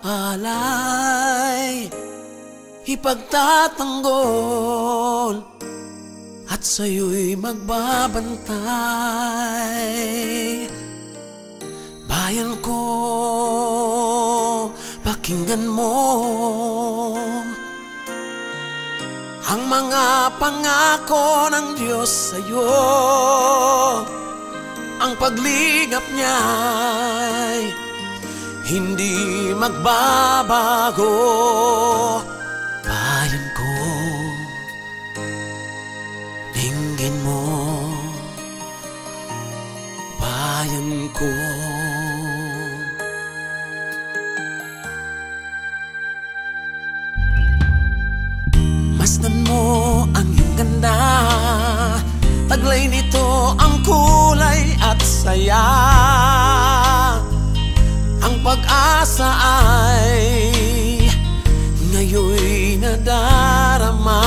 iaalay Ipagtatanggol At sa'yo'y magbabantay. Bayan ko, pakinggan mo Ang mga pangako ng Diyos sa'yo. Ang pagligap niya'y hindi magbabago. Bayan ko, dinggin mo Bayan ko. Masdan mo ang iyong ganda. Taglay nito ang kulay at saya pag-asa ay Ngayon'y nadarama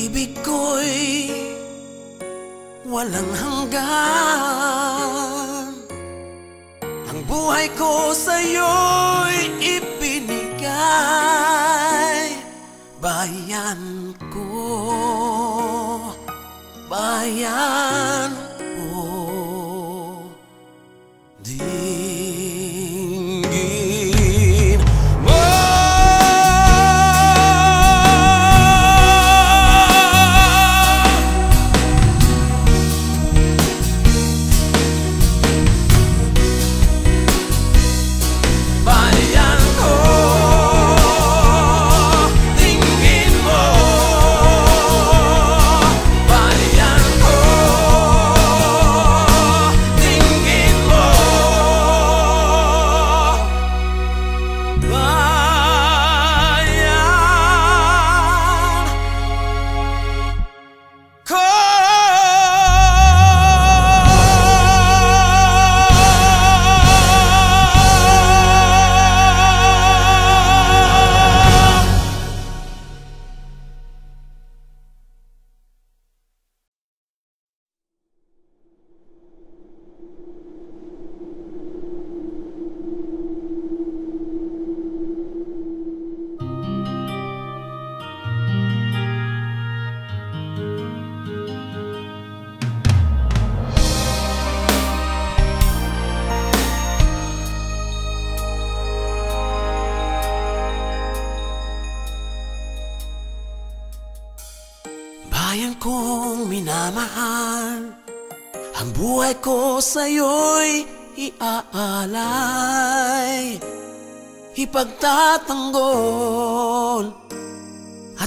Pag-ibig ko'y walang hanggan. Ang buhay ko sa'yo'y ibinigay. Bayan ko, bayan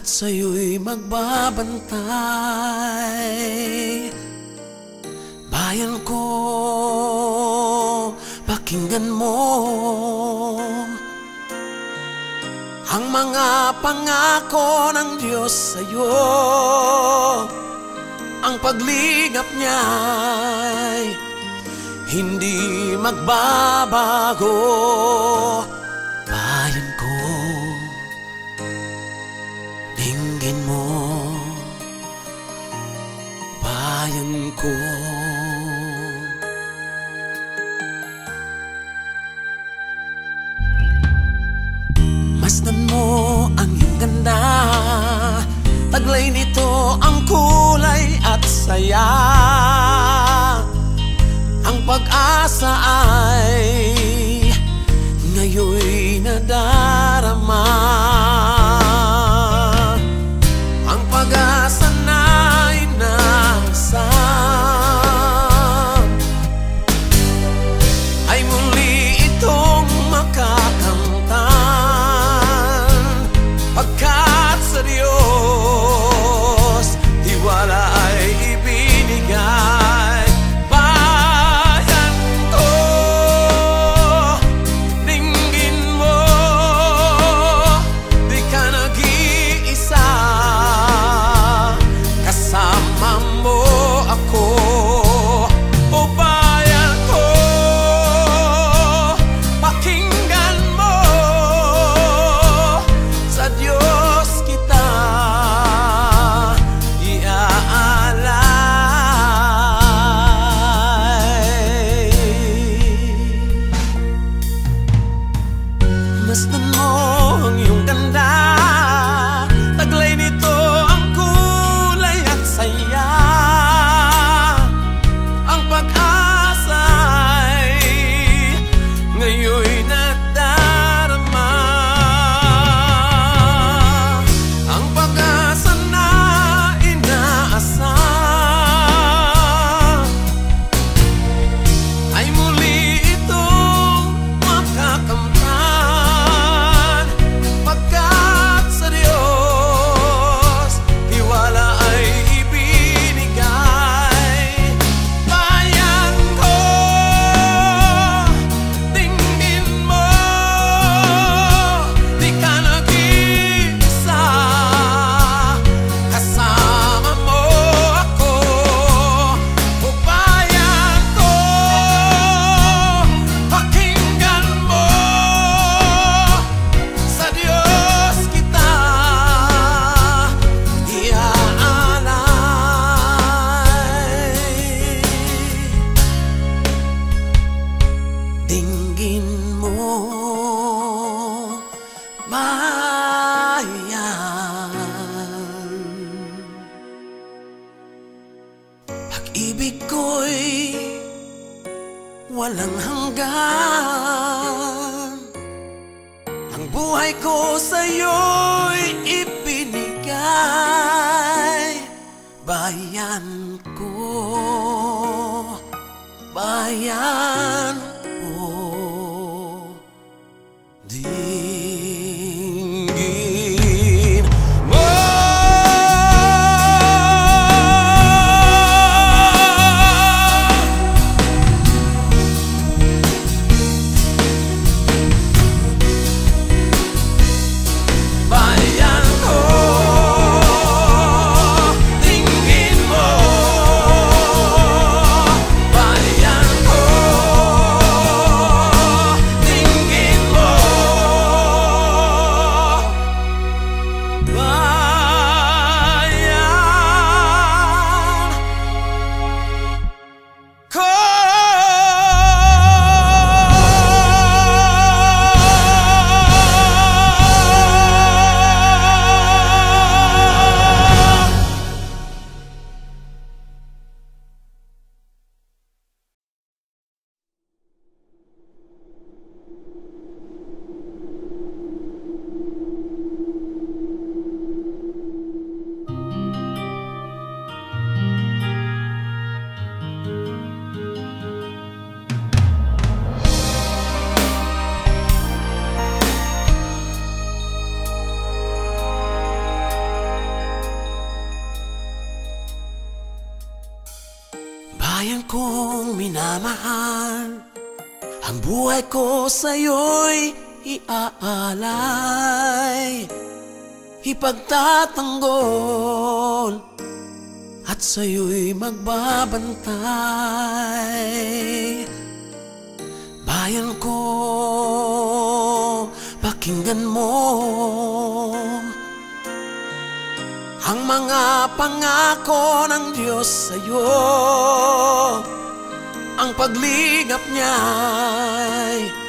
at sa'yo'y magbabantay. Bayan ko, pakinggan mo Ang mga pangako ng Diyos sa'yo. Ang paglingap niya'y hindi magbabago. bayan ko. Masdan mo ang iyong ganda Taglay nito ang kulay at saya. Ang pag-asa ay Ngayon'y nadarama. ko sa'yo'y iaalay. Ipagtatanggol At sa'yo'y magbabantay. Bayan ko, pakinggan mo Ang mga pangako ng Diyos sa'yo. Ang paglingap niya'y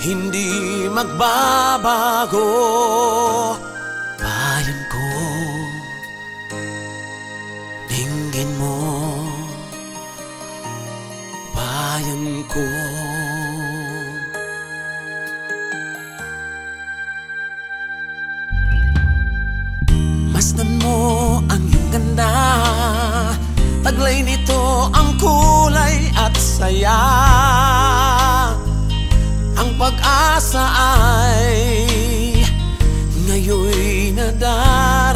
hindi magbabago. Bayan ko, dinggin mo. Bayan ko. Masdan mo ang iyong ganda. Taglay nito ang kulay at saya pag-asa ay ngayon'y nadal.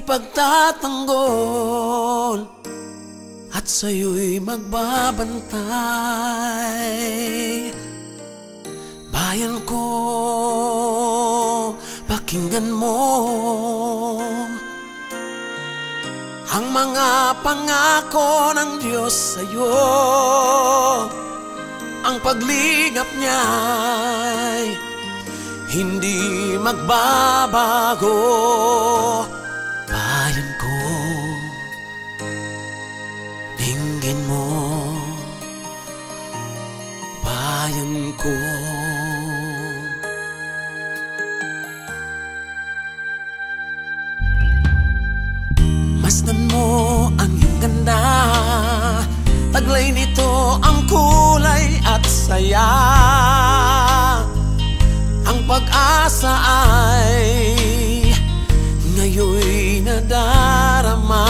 ipagtatanggol at sa'yo'y magbabantay. Bayan ko, pakinggan mo ang mga pangako ng Diyos sa'yo. Ang paglingap niya'y hindi magbabago ko. Masdan mo ang iyong ganda. Taglay nito ang kulay at saya. Ang pag-asa ay Ngayon'y nadarama.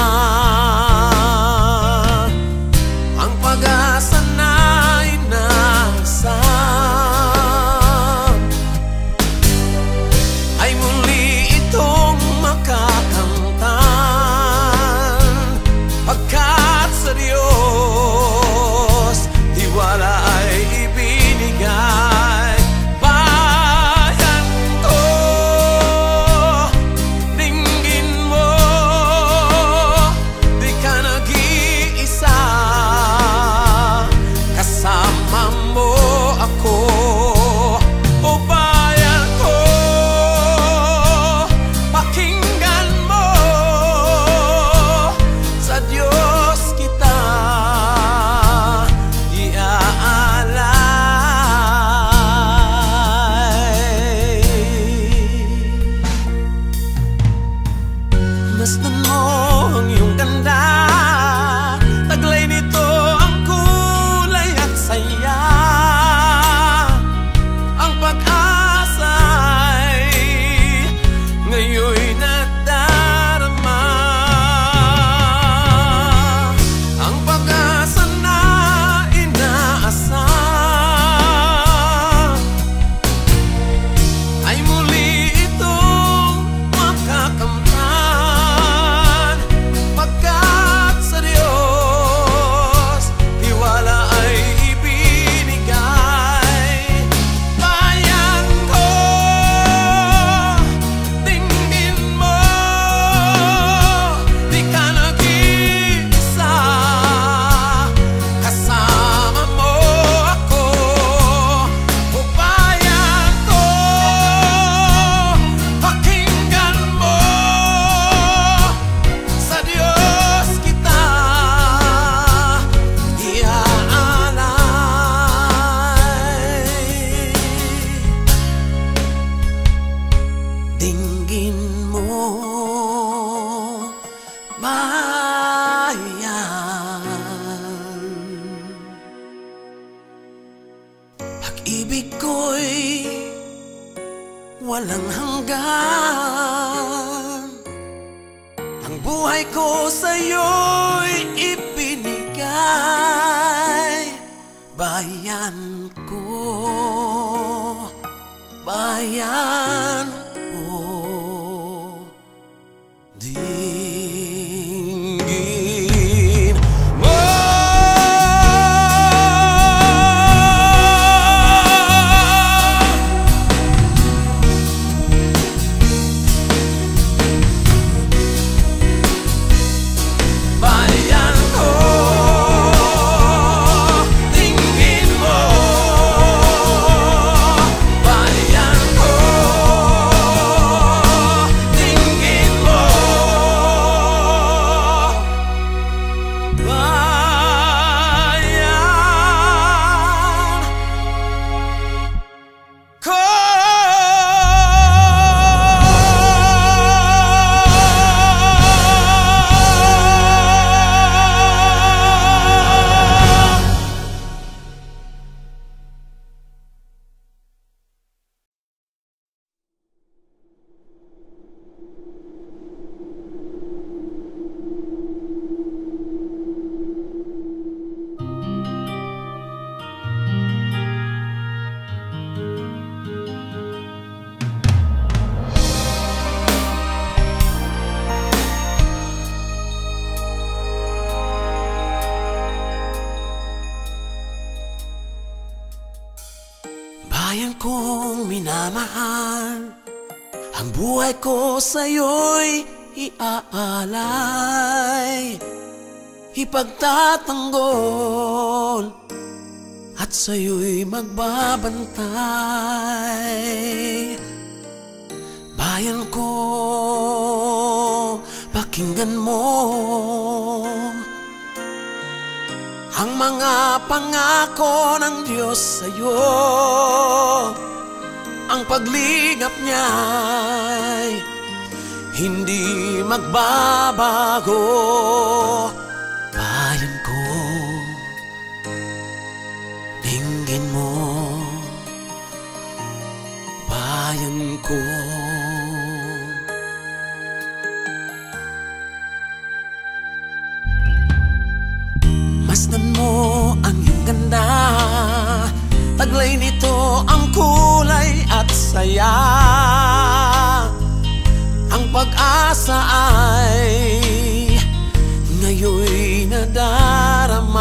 pag-ibig ko'y walang hanggan. Ang buhay ko sa'yo'y ibinigay. Bayan ko, bayan magtatanggol At sa'yo'y magbabantay. Bayan ko, pakinggan mo Ang mga pangako ng Diyos sa'yo. Ang paglingap niya'y hindi magbabago. bayan ko. Masdan mo ang iyong ganda. Taglay nito ang kulay at saya. Ang pag-asa ay Ngayon'y nadarama.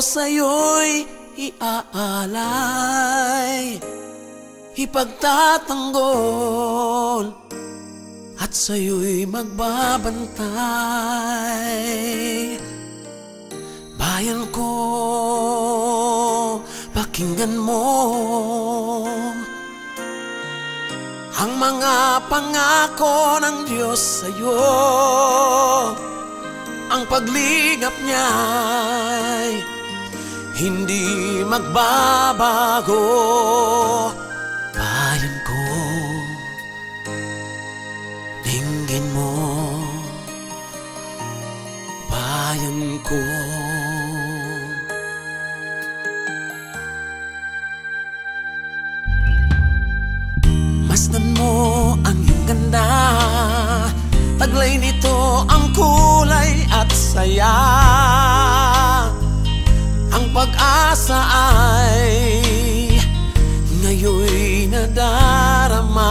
ko sa'yo'y iaalay Ipagtatanggol At sa'yo'y magbabantay. Bayan ko, pakinggan mo Ang mga pangako ng Diyos sa'yo. Ang paglingap niya'y hindi magbabago. Bayan ko. Dinggin mo. Bayan ko. Masdan mo ang iyong ganda. Taglay nito ang kulay at saya pag-asa ay ngayon'y nadarama.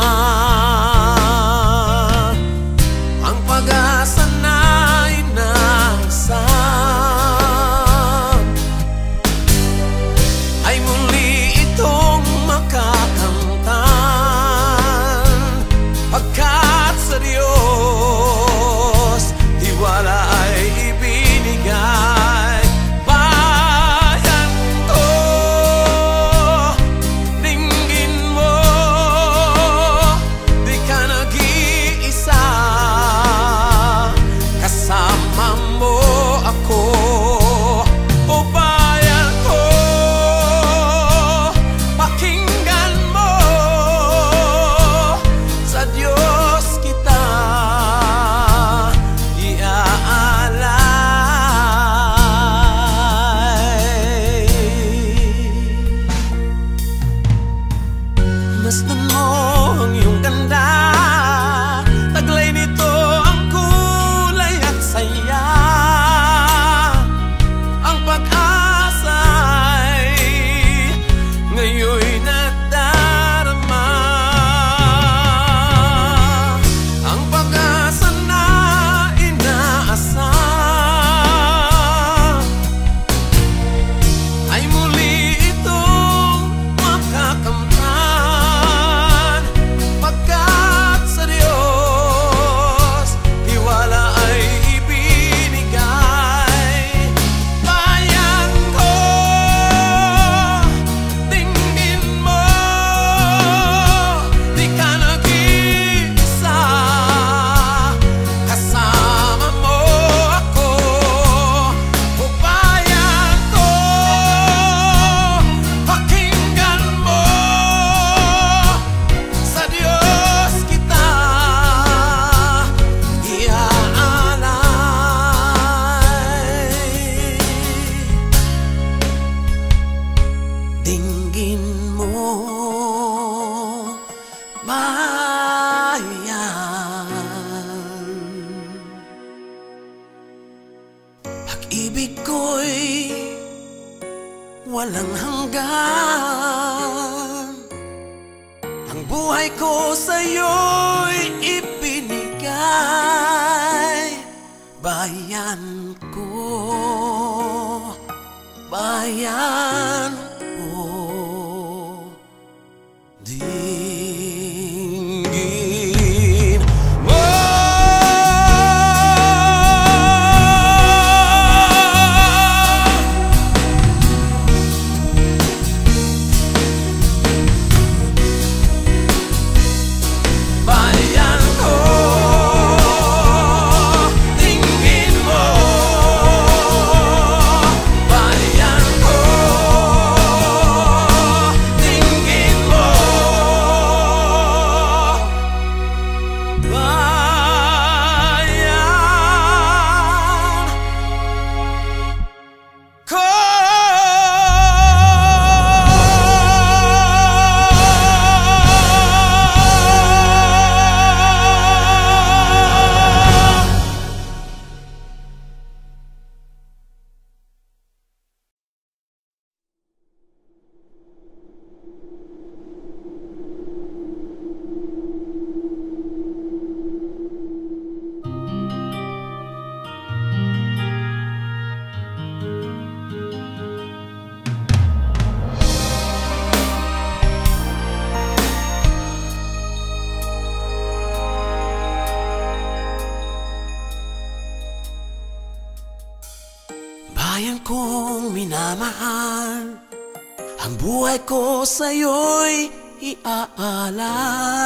Ko sa'yo'y iaalay.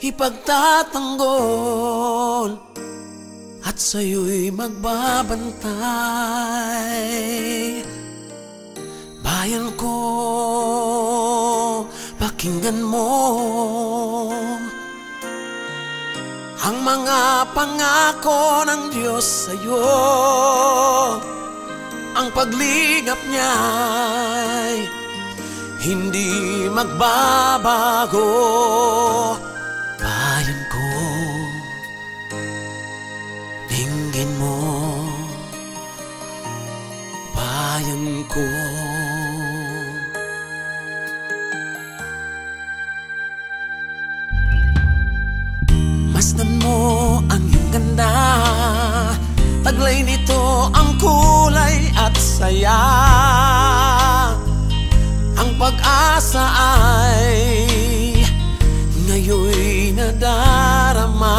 Ipagtatanggol At sa'yo'y magbabantay. Bayan ko, pakinggan mo Ang mga pangako ng Diyos sa'yo. Ang paglingap niya'y hindi magbabago. Bayan ko, dinggin mo. Bayan ko. Masdan mo ang iyong ganda. Taglay nito ang kulay at saya pag-asa ay Ngayon'y nadarama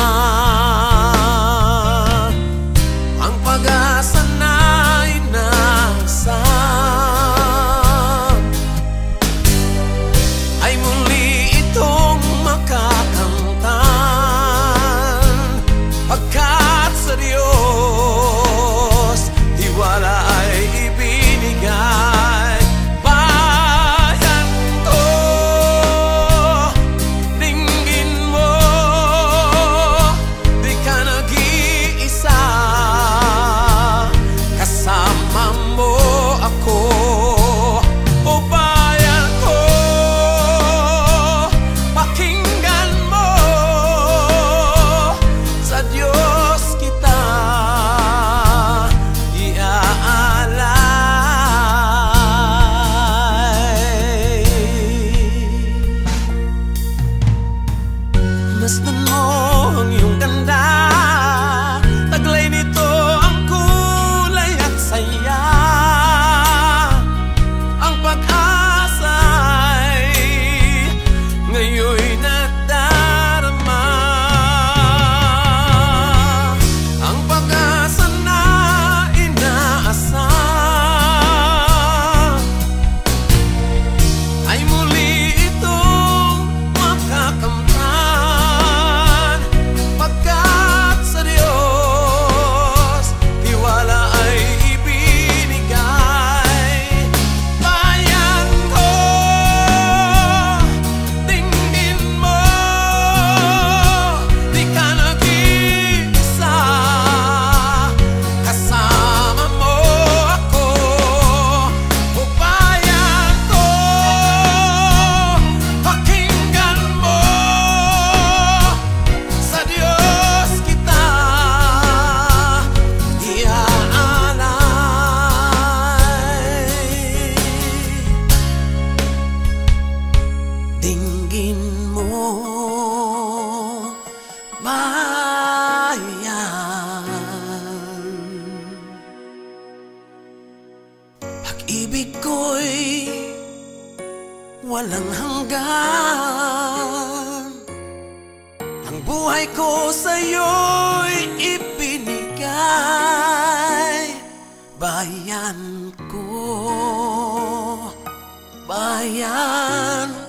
Pag-ibig ko'y walang hanggan. Ang buhay ko sa'yo'y ibinigay. Bayan ko, bayan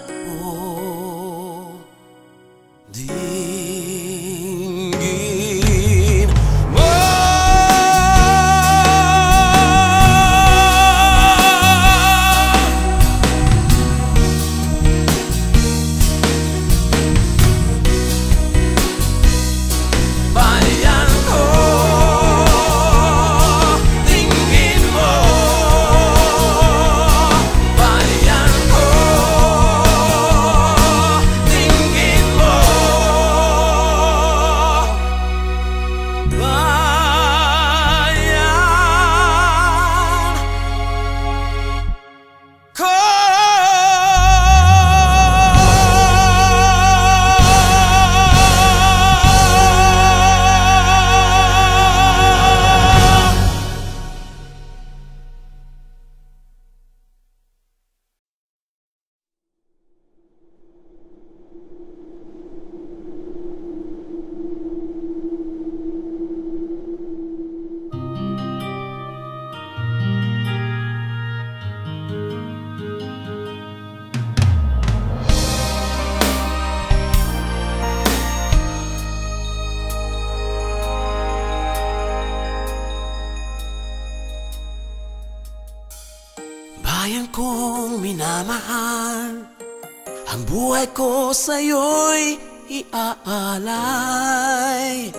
alay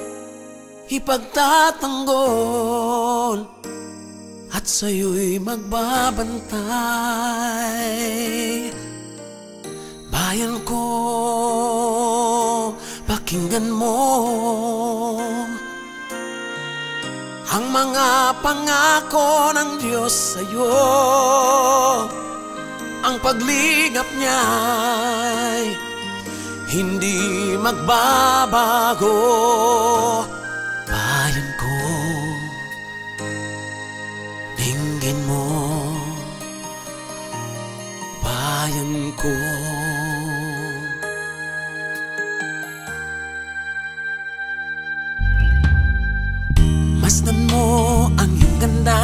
Ipagtatanggol At sa'yo'y magbabantay. Bayan ko, pakinggan mo Ang mga pangako ng Diyos sa'yo. Ang paglingap niya'y hindi magbabago. Bayan ko, tingin mo. Bayan ko. Masdan mo ang iyong ganda.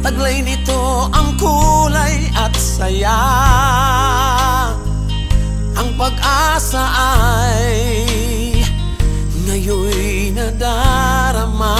Taglay nito ang kulay at saya. Ang pag-asa ay ngayon'y nadarama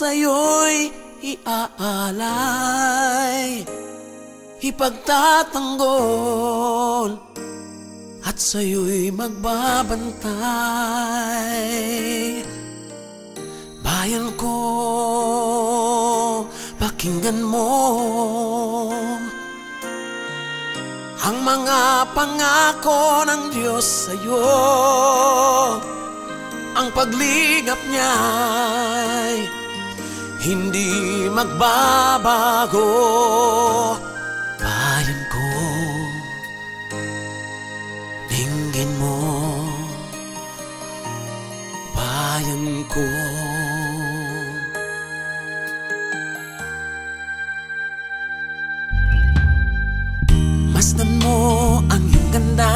sa'yo'y iaalay. Ipagtatanggol at sa'yo'y magbabantay. Bayan ko, pakinggan mo Ang mga pangako ng Diyos sa'yo. Ang paglingap niya'y hindi magbabago. Bayan ko, dinggin mo. Bayan ko. Masdan mo ang iyong ganda.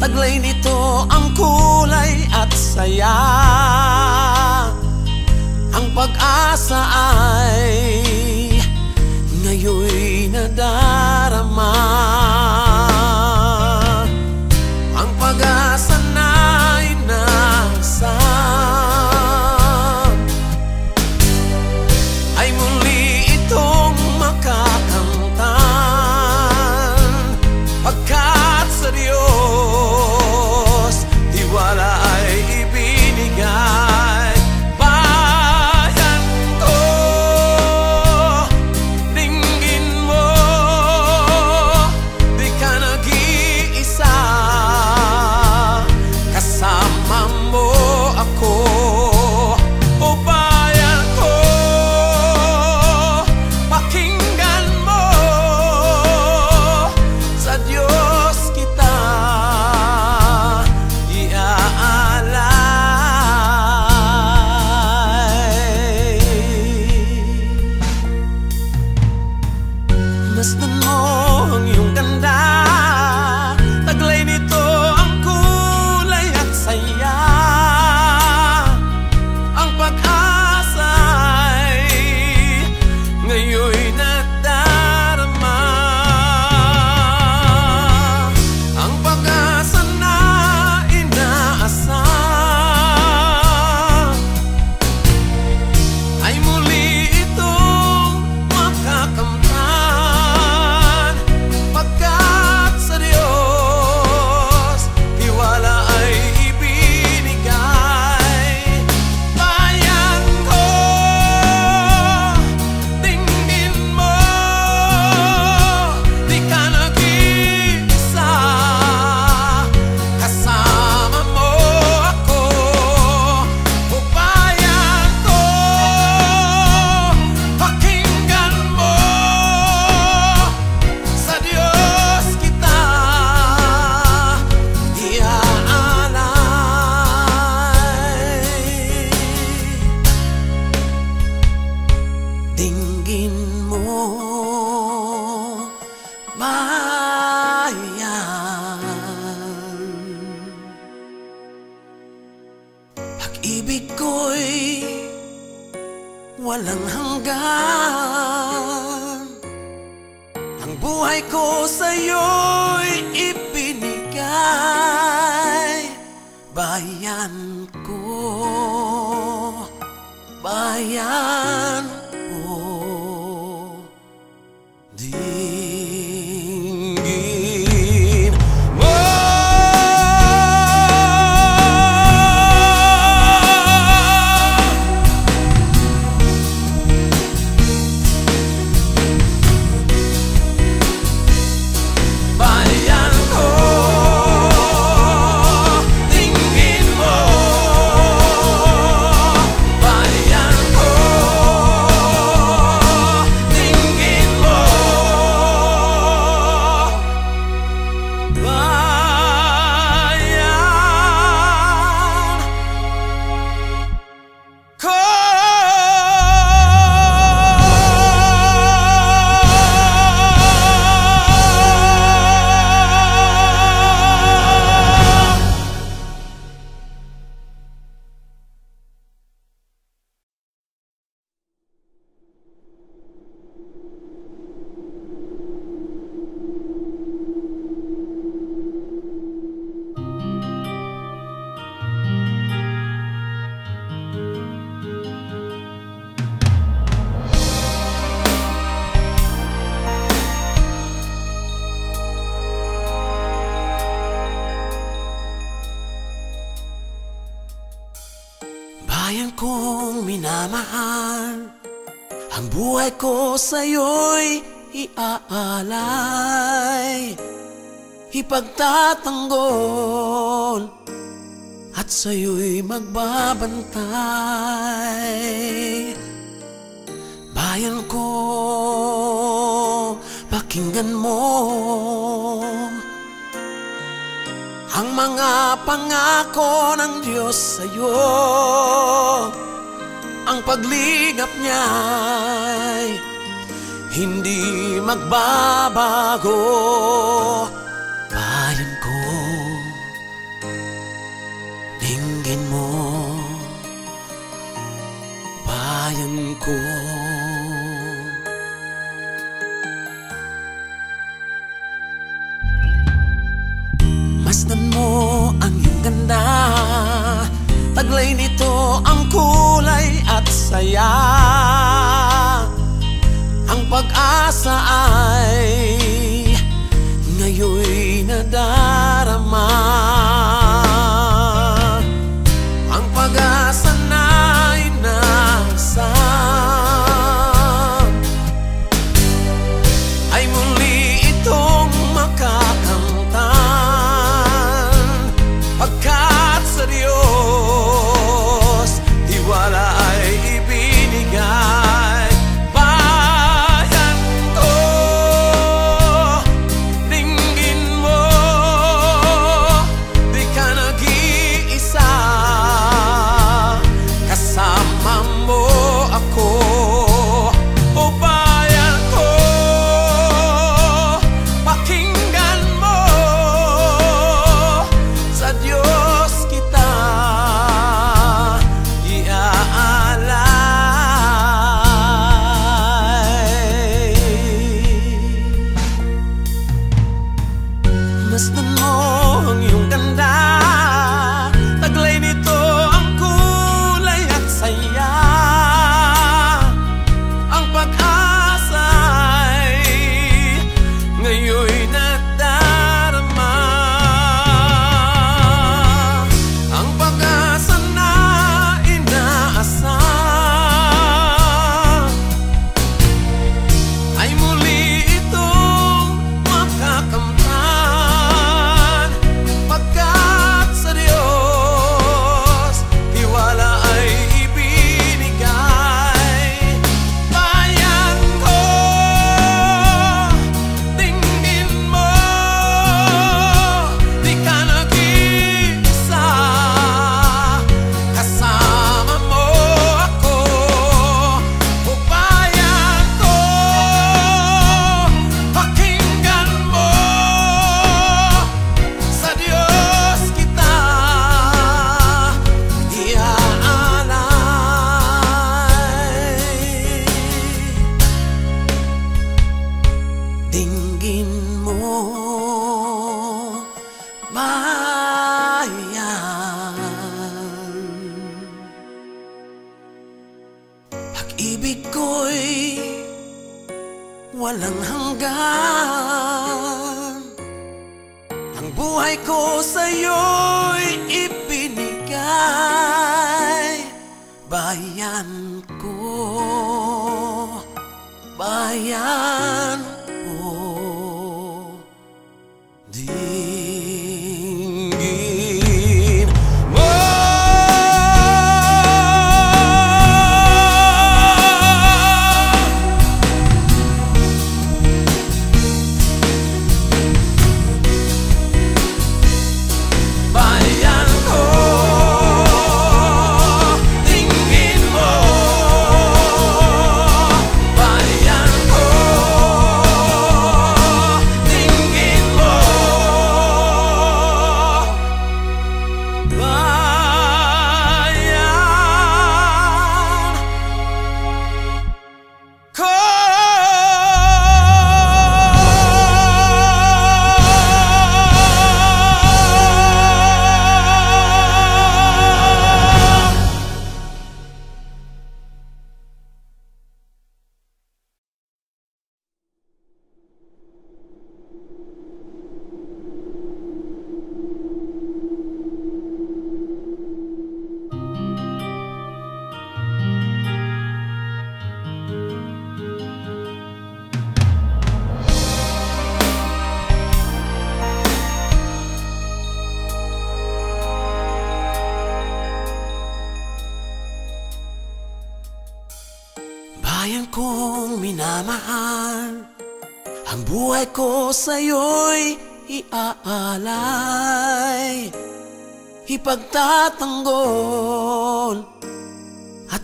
Taglay nito ang kulay at saya pag-asa ay minamahal Ang buhay ko sa'yo'y iaalay. Ipagtatanggol At sa'yo'y magbabantay. Bayan ko, pakinggan mo Ang mga pangako ng Diyos sa'yo. Ang pagligap niya'y hindi magbabago. Bayan ko, dinggin mo. Bayan ko. Masdan mo ang iyong ganda Taglay nito ang kulay at saya. Ang pag-asa ay Ngayon'y nadarama Pag-ibig ko'y walang hanggan. Ang buhay ko sa'yo'y ipinigay Bayan ko, bayan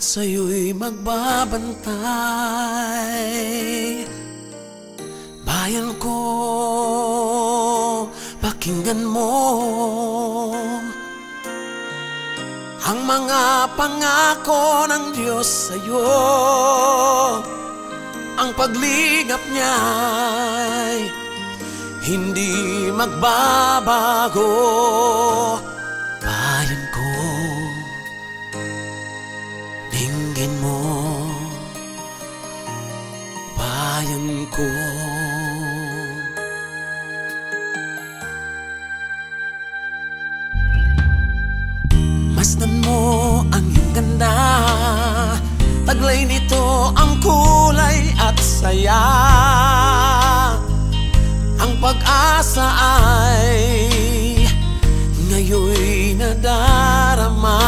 at sa'yo'y magbabantay. Bayan ko, pakinggan mo. Ang mga pangako ng Diyos sa'yo Ang paglingap niya'y hindi magbabago. sayang ko. Masdan mo ang iyong ganda. Taglay nito ang kulay at saya. Ang pag-asa ay Ngayon'y nadarama.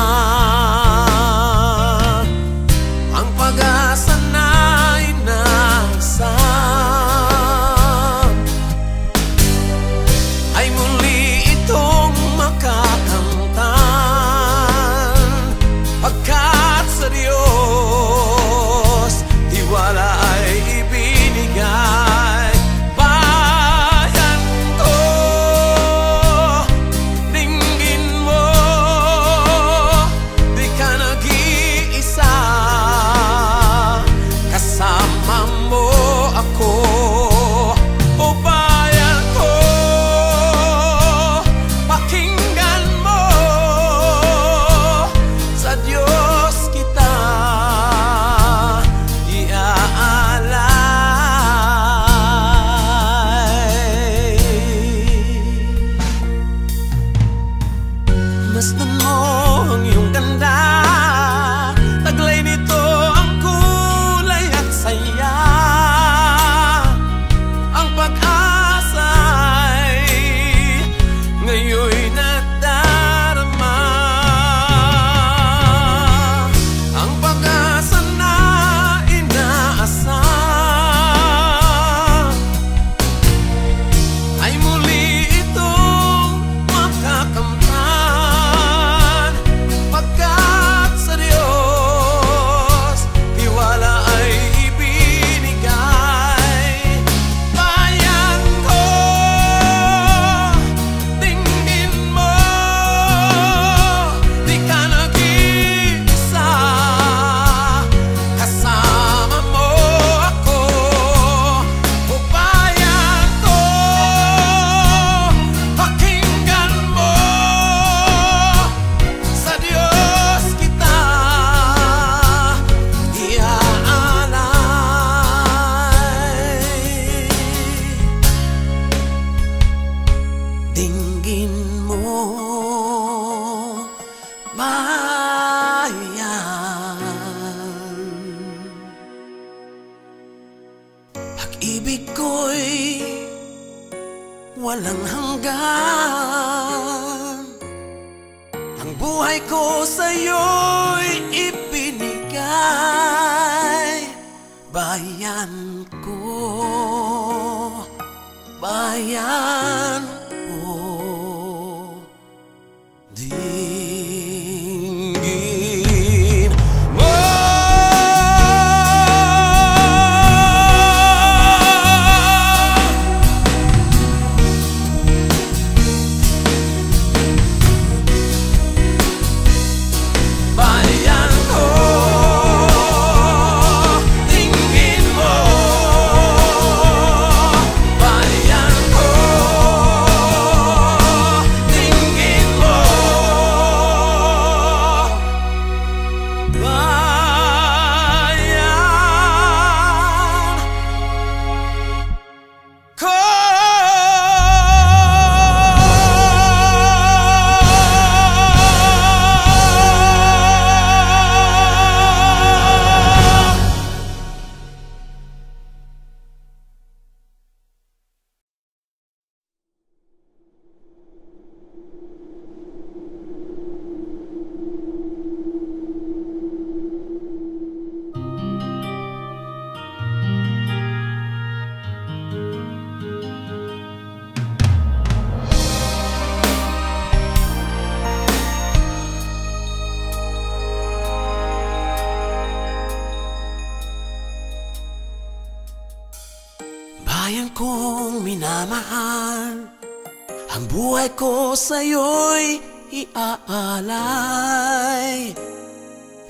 ko sa'yo'y iaalay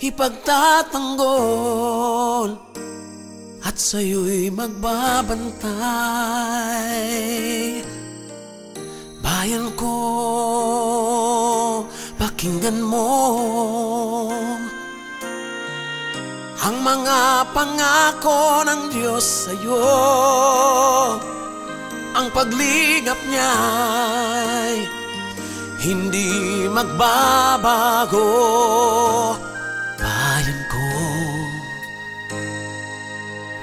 Ipagtatanggol at sa'yo'y magbabantay. Bayan ko, pakinggan mo Ang mga pangako ng Diyos sa'yo. Ang paglingap niya'y hindi magbabago. Bayan ko,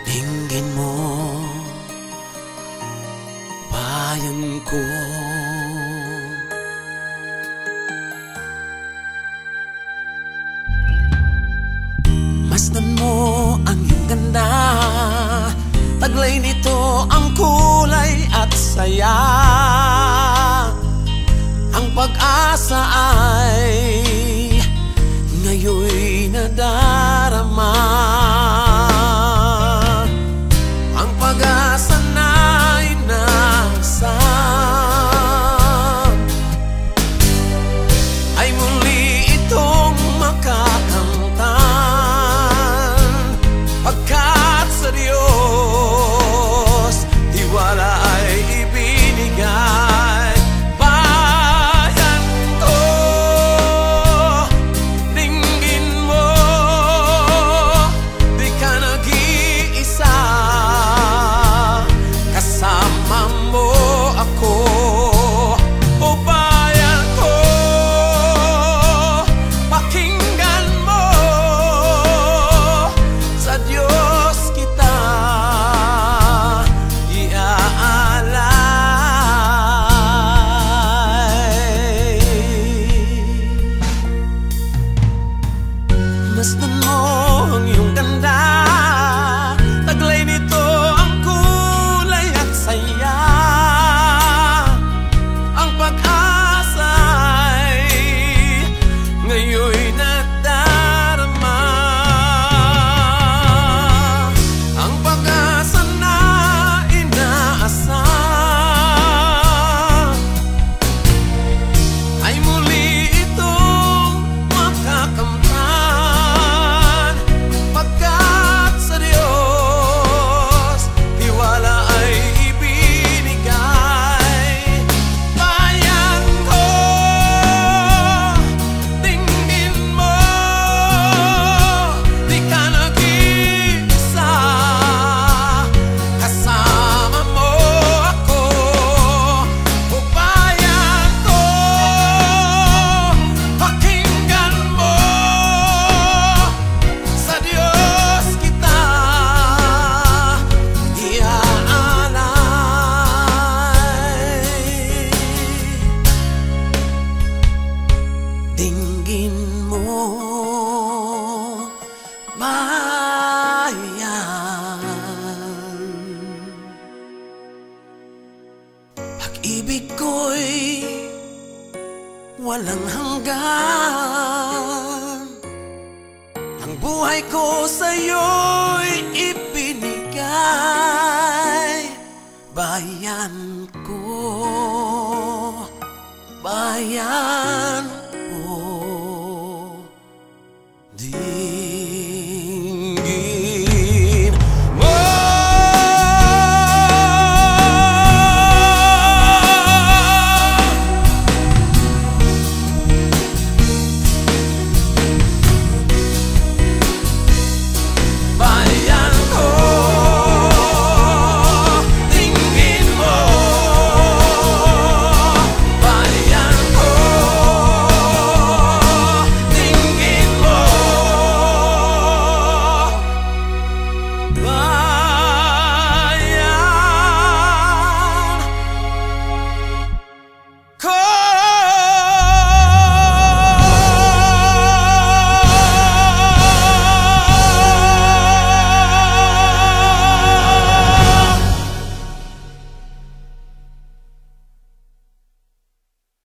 dinggin mo. Bayan ko. Masdan mo ang iyong ganda. Taglay nito ang kulay at saya. sa ay